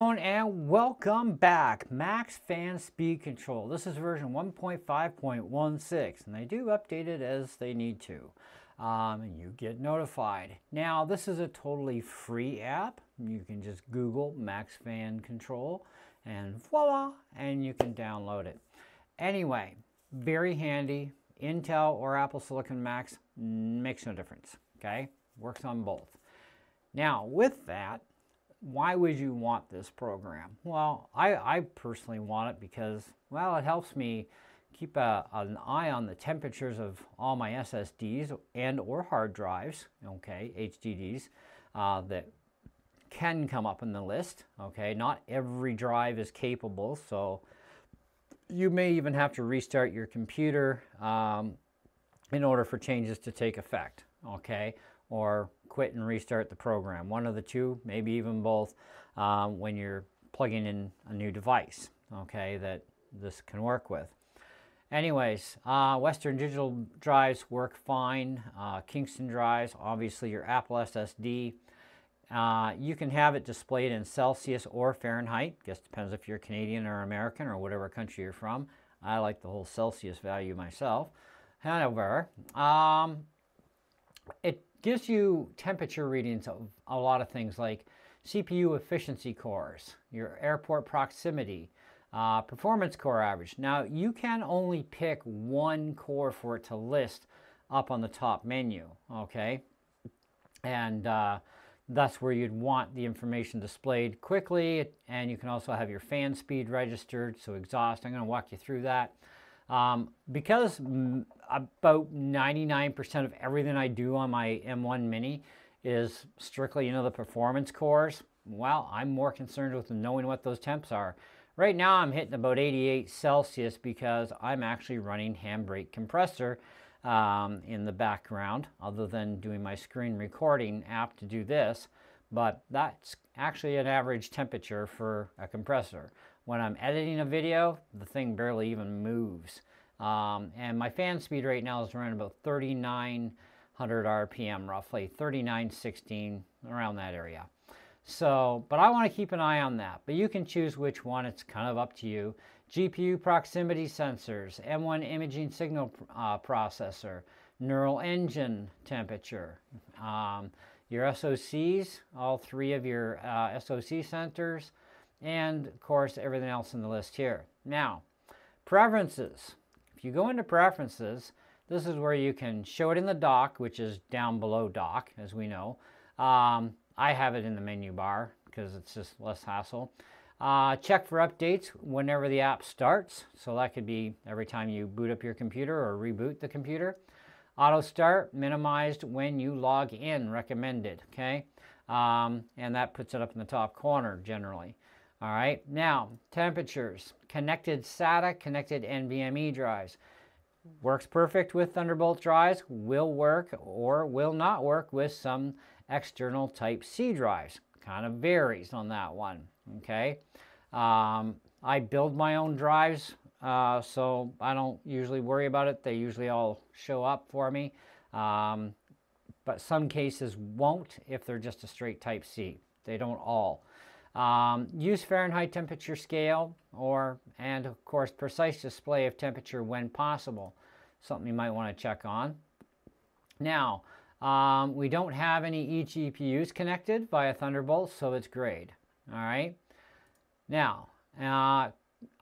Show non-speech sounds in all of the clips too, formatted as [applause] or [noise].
and welcome back. Macs fan speed control. This is version 1.5.16 and they do update it as they need to. Um, and you get notified. Now this is a totally free app. You can just google Macs Fan Control and voila and you can download it. Anyway very handy. Intel or apple silicon Macs makes no difference okay? Works on both. Now with that why would you want this program? Well, I, I personally want it because, well, it helps me keep a, an eye on the temperatures of all my SSDs and or hard drives, okay, HDDs, uh, that can come up in the list, okay? Not every drive is capable, so you may even have to restart your computer um, in order for changes to take effect, okay? Or quit and restart the program. One of the two, maybe even both, um, when you're plugging in a new device, okay, that this can work with. Anyways, uh, Western Digital drives work fine. Uh, Kingston drives, obviously your Apple SSD. Uh, you can have it displayed in Celsius or Fahrenheit. Guess depends if you're Canadian or American or whatever country you're from. I like the whole Celsius value myself. However, um, it gives you temperature readings of a lot of things like CPU efficiency cores, your airport proximity, uh, performance core average. Now you can only pick one core for it to list up on the top menu, okay? And uh, that's where you'd want the information displayed quickly and you can also have your fan speed registered, so exhaust. I'm going to walk you through that. Um, because about 99% of everything I do on my M1 Mini is strictly, you know, the performance cores, well, I'm more concerned with knowing what those temps are. Right now I'm hitting about 88 Celsius because I'm actually running handbrake compressor um, in the background other than doing my screen recording app to do this. But that's actually an average temperature for a compressor. When I'm editing a video, the thing barely even moves. Um, and my fan speed right now is around about 3,900 RPM, roughly 3916, around that area. So, but I want to keep an eye on that. But you can choose which one. It's kind of up to you. GPU proximity sensors, M1 imaging signal uh, processor, neural engine temperature, um, your SOCs, all three of your uh, SOC centers, and of course everything else in the list here. Now, preferences. If you go into preferences, this is where you can show it in the dock, which is down below dock, as we know. Um, I have it in the menu bar because it's just less hassle. Uh, check for updates whenever the app starts. So that could be every time you boot up your computer or reboot the computer. Auto start minimized when you log in, recommended, okay? Um, and that puts it up in the top corner generally. All right, now temperatures, connected SATA, connected NVMe drives. Works perfect with Thunderbolt drives, will work or will not work with some external type C drives. Kind of varies on that one, okay? Um, I build my own drives, uh, so I don't usually worry about it. They usually all show up for me. Um, but some cases won't if they're just a straight type C. They don't all. Um, use Fahrenheit temperature scale or, and of course, precise display of temperature when possible. Something you might want to check on. Now, um, we don't have any eGPUs connected via Thunderbolt, so it's great. All right. Now, uh,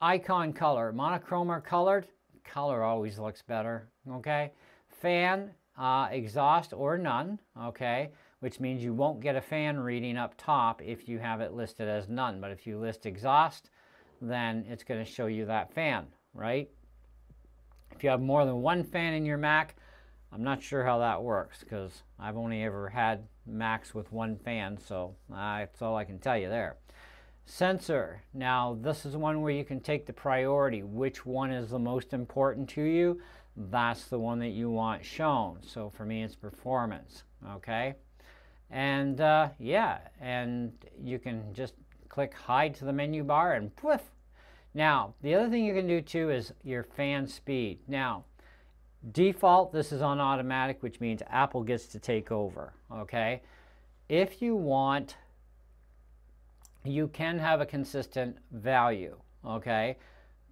icon color, monochrome or colored, color always looks better. Okay. Fan, uh, exhaust or none. Okay which means you won't get a fan reading up top if you have it listed as none. But if you list exhaust, then it's going to show you that fan, right? If you have more than one fan in your Mac, I'm not sure how that works because I've only ever had Macs with one fan, so uh, that's all I can tell you there. Sensor. Now, this is one where you can take the priority. Which one is the most important to you? That's the one that you want shown. So for me, it's performance, okay? And uh, yeah, and you can just click hide to the menu bar and poof. Now, the other thing you can do too is your fan speed. Now, default, this is on automatic, which means Apple gets to take over, okay? If you want you can have a consistent value, okay?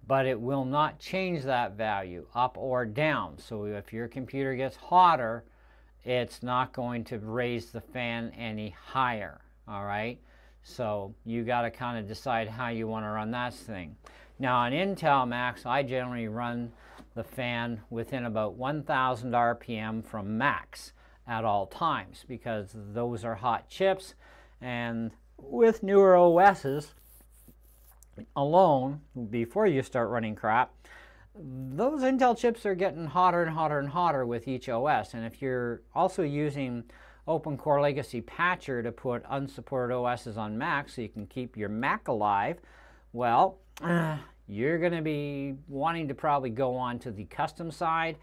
But it will not change that value up or down. So if your computer gets hotter, it's not going to raise the fan any higher, all right? So you got to kind of decide how you want to run that thing. Now on Intel Macs, I generally run the fan within about 1000 RPM from max at all times because those are hot chips and with newer OSs alone, before you start running crap, those Intel chips are getting hotter and hotter and hotter with each OS. And if you're also using Open Core Legacy Patcher to put unsupported OSs on Mac so you can keep your Mac alive, well, [sighs] you're going to be wanting to probably go on to the custom side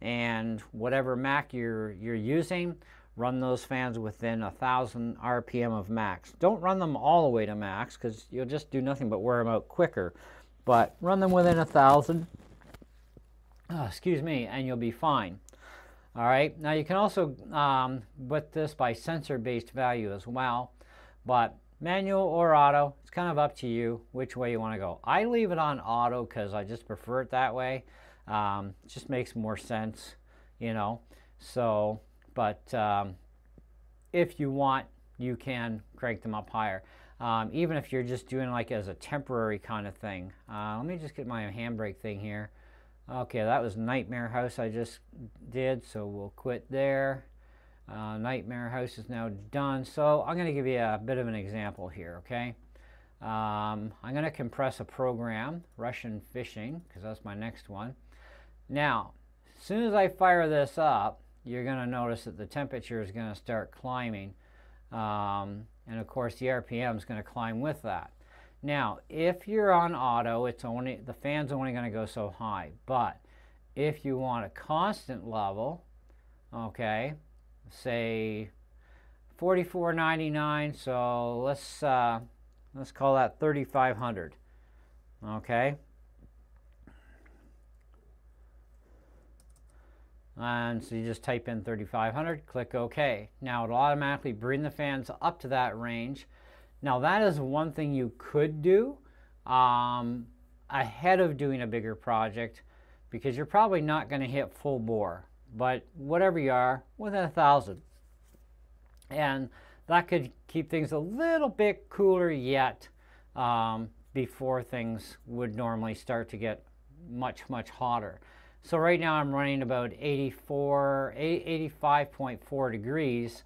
and whatever Mac you're, you're using, run those fans within a thousand RPM of max. Don't run them all the way to max because you'll just do nothing but wear them out quicker. But run them within a thousand, oh, excuse me, and you'll be fine. All right, now you can also um, put this by sensor-based value as well, but manual or auto, it's kind of up to you which way you want to go. I leave it on auto because I just prefer it that way. Um, it just makes more sense, you know. So but um, if you want, you can crank them up higher. Um, even if you're just doing like as a temporary kind of thing. Uh, let me just get my handbrake thing here. Okay, that was Nightmare House I just did, so we'll quit there. Uh, Nightmare House is now done. So I'm going to give you a bit of an example here, okay? Um, I'm going to compress a program, Russian Fishing, because that's my next one. Now, as soon as I fire this up, you're going to notice that the temperature is going to start climbing. Um, and of course the RPM is going to climb with that. Now, if you're on auto, it's only the fan's only going to go so high. But if you want a constant level, okay, say 44.99, so let's uh, let's call that 3,500. Okay, And so you just type in 3500, click OK. Now it'll automatically bring the fans up to that range. Now that is one thing you could do um, ahead of doing a bigger project because you're probably not going to hit full bore. But whatever you are, within a thousand. And that could keep things a little bit cooler yet um, before things would normally start to get much, much hotter. So right now I'm running about 84, 85.4 degrees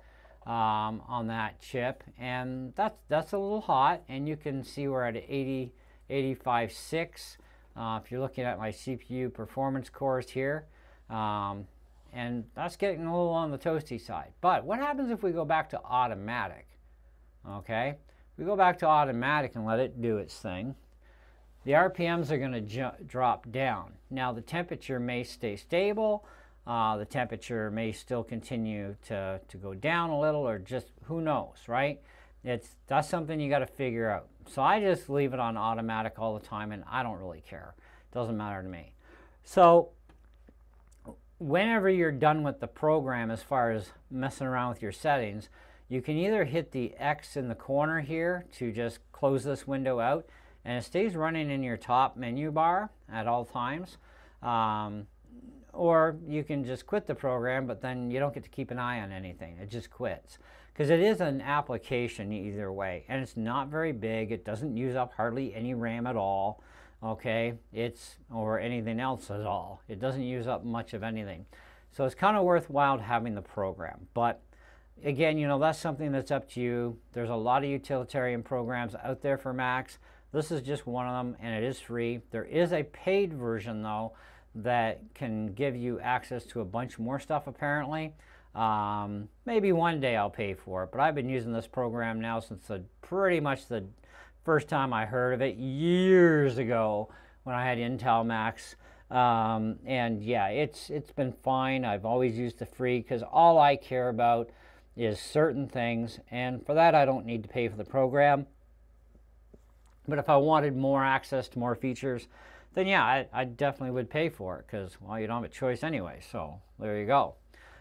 um, on that chip and that's, that's a little hot and you can see we're at 80, 85.6 uh, if you're looking at my CPU performance cores here. Um, and that's getting a little on the toasty side. But what happens if we go back to automatic? Okay, we go back to automatic and let it do its thing the RPMs are going to drop down. Now the temperature may stay stable, uh, the temperature may still continue to, to go down a little or just who knows, right? It's, that's something you got to figure out. So I just leave it on automatic all the time and I don't really care. It doesn't matter to me. So whenever you're done with the program as far as messing around with your settings, you can either hit the X in the corner here to just close this window out and it stays running in your top menu bar at all times. Um, or you can just quit the program, but then you don't get to keep an eye on anything. It just quits. Because it is an application either way, and it's not very big. It doesn't use up hardly any RAM at all, okay? It's, or anything else at all. It doesn't use up much of anything. So it's kind of worthwhile having the program. But again, you know, that's something that's up to you. There's a lot of utilitarian programs out there for Macs. This is just one of them and it is free. There is a paid version though that can give you access to a bunch more stuff apparently. Um, maybe one day I'll pay for it, but I've been using this program now since the, pretty much the first time I heard of it years ago when I had Intel Macs. Um, and yeah, it's it's been fine. I've always used the free because all I care about is certain things, and for that I don't need to pay for the program. But if I wanted more access to more features, then yeah, I, I definitely would pay for it because, well, you don't have a choice anyway. So there you go.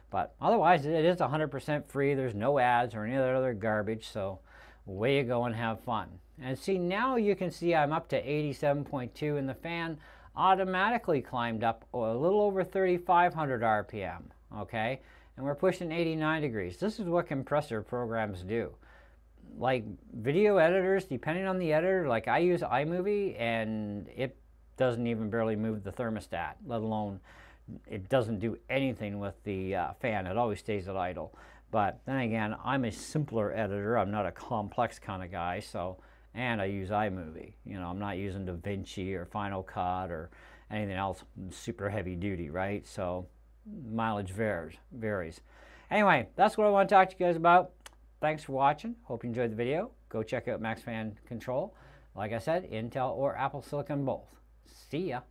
But otherwise, it is 100% free. There's no ads or any other garbage. So away you go and have fun. And see, now you can see I'm up to 87.2 and the fan automatically climbed up a little over 3,500 RPM, okay? And we're pushing 89 degrees. This is what compressor programs do. Like video editors, depending on the editor, like I use iMovie and it doesn't even barely move the thermostat, let alone it doesn't do anything with the uh, fan. It always stays at idle. But then again, I'm a simpler editor. I'm not a complex kind of guy. So, and I use iMovie. You know, I'm not using DaVinci or Final Cut or anything else super heavy duty, right? So, mileage varies. varies. Anyway, that's what I want to talk to you guys about. Thanks for watching. Hope you enjoyed the video. Go check out Macs Fan Control. Like I said, Intel or Apple Silicon both. See ya.